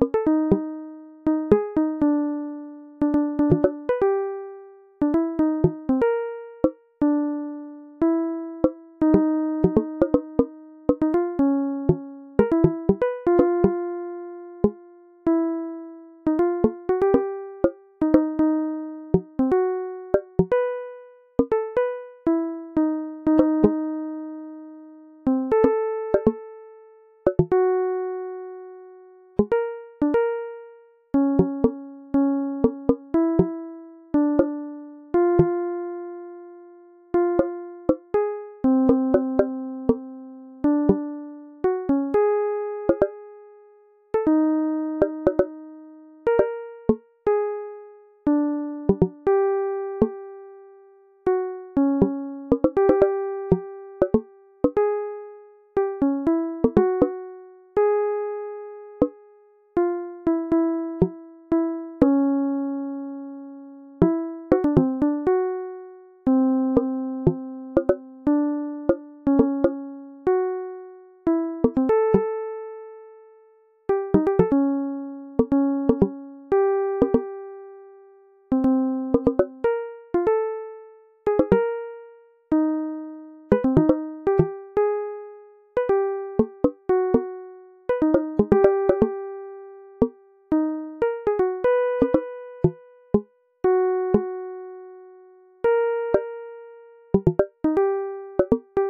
you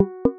you